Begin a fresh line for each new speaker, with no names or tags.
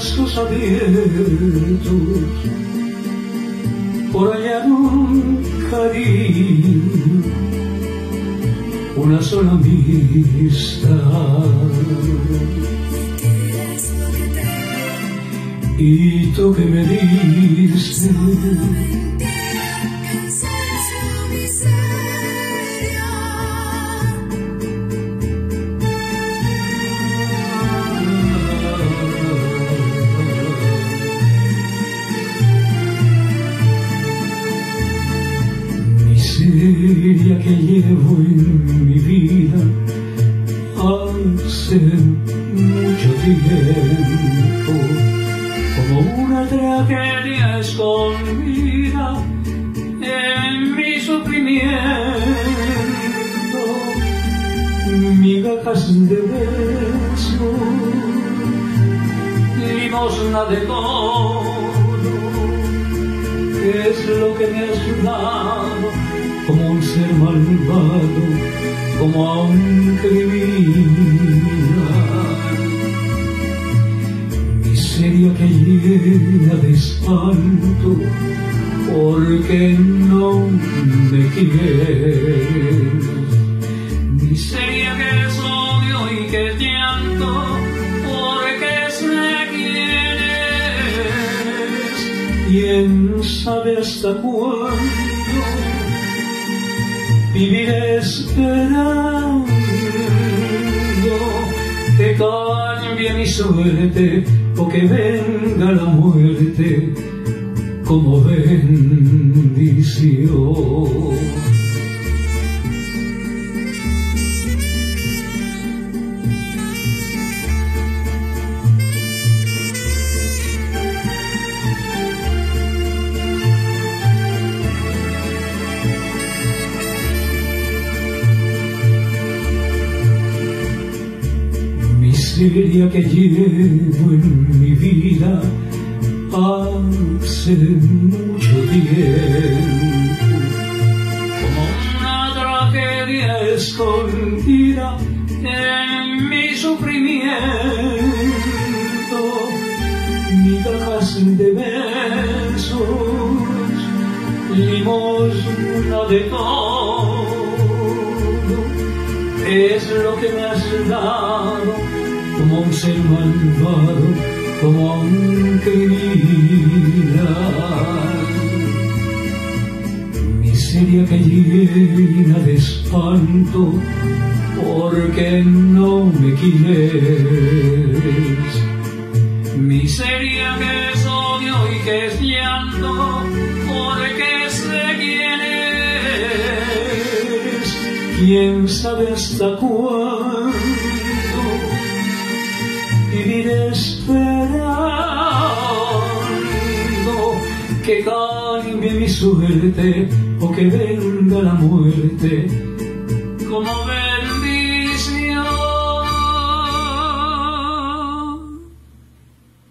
brazos abiertos por allá nunca di una sola amistad. Y tú que me diste miseria que llevo en mi vida hace mucho tiempo. Como una tragedia escondida en mi sufrimiento. Migajas de beso limosna de todo. Es lo que me has dado como un ser malvado, como aunque vivía. Miseria que llena de espanto, porque no me quieres. Miseria que es odio y que llanto, porque sé quién es. ¿Quién sabe hasta cuándo? Viviré esperando que cambie mi suerte o que venga la muerte como bendición. Miseria que llevo en mi vida hace mucho tiempo. Como una tragedia escondida en mi sufrimiento, migajas de besos, limosna de todo, es lo que me has dado como un ser malvado, como aunque vivía. Miseria que llena de espanto, porque no me quieres. Miseria que es odio y que es llanto, porque sé quién eres. ¿Quién sabe hasta cuándo? Vivir esperando que cambie mi suerte o que venga la muerte. Como ve